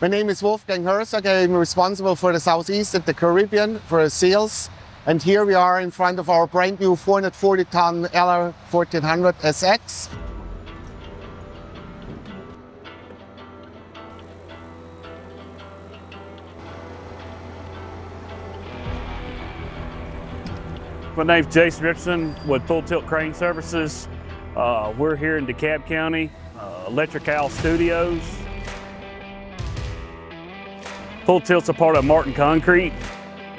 My name is Wolfgang Herzog. I'm responsible for the Southeast and the Caribbean for sales. And here we are in front of our brand new 440 ton LR 1400 SX. My name's Jason Richardson with Full Tilt Crane Services. Uh, we're here in DeKalb County, uh, Electrical Studios. Full Tilt's a part of Martin Concrete.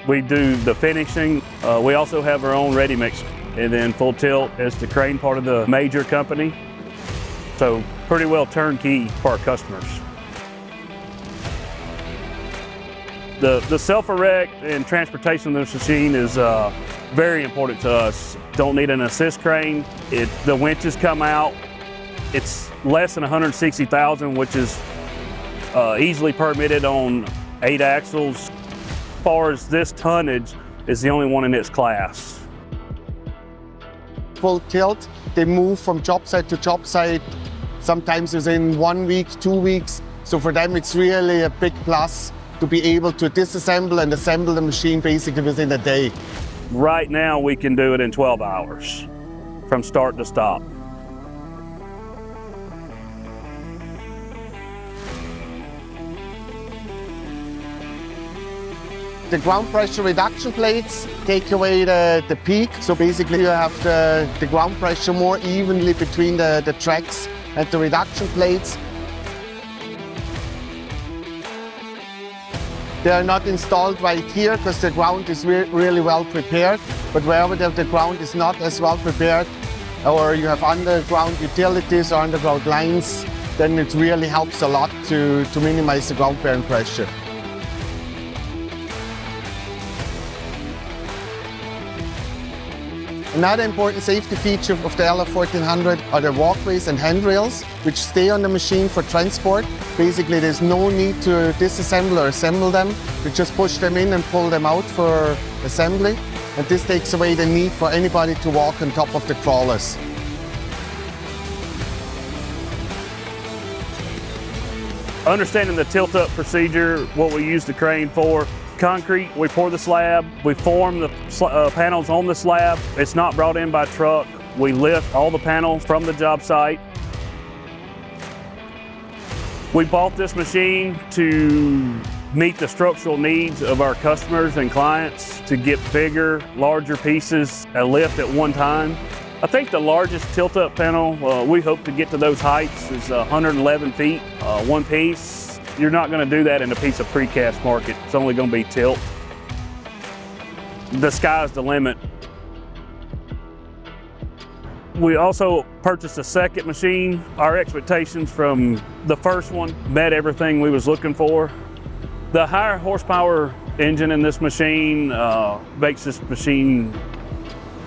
We do the finishing. Uh, we also have our own ready mix. And then Full Tilt is the crane part of the major company. So pretty well turnkey for our customers. The, the self-erect and transportation of this machine is uh, very important to us. Don't need an assist crane. It, the winches come out. It's less than 160,000, which is uh, easily permitted on eight axles. As far as this tonnage, is the only one in its class. Full tilt, they move from job site to job site, sometimes within one week, two weeks. So for them, it's really a big plus to be able to disassemble and assemble the machine basically within a day. Right now, we can do it in 12 hours from start to stop. The ground pressure reduction plates take away the, the peak. So basically you have the, the ground pressure more evenly between the, the tracks and the reduction plates. They are not installed right here because the ground is re really well prepared. But wherever the, the ground is not as well prepared, or you have underground utilities or underground lines, then it really helps a lot to, to minimize the ground bearing pressure. Another important safety feature of the LR1400 are the walkways and handrails, which stay on the machine for transport. Basically, there's no need to disassemble or assemble them. You just push them in and pull them out for assembly. And this takes away the need for anybody to walk on top of the crawlers. Understanding the tilt-up procedure, what we use the crane for, concrete, we pour the slab, we form the uh, panels on the slab. It's not brought in by truck. We lift all the panels from the job site. We bought this machine to meet the structural needs of our customers and clients to get bigger, larger pieces a lift at one time. I think the largest tilt-up panel, uh, we hope to get to those heights, is 111 feet, uh, one piece. You're not going to do that in a piece of precast market. It's only going to be tilt. The sky's the limit. We also purchased a second machine. Our expectations from the first one met everything we was looking for. The higher horsepower engine in this machine uh, makes this machine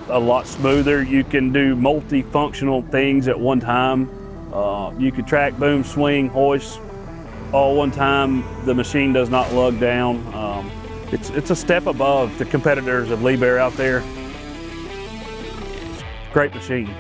a lot smoother. You can do multifunctional things at one time. Uh, you can track, boom, swing, hoist, all one time. The machine does not lug down. Um, it's, it's a step above the competitors of Liebherr out there. Great machine.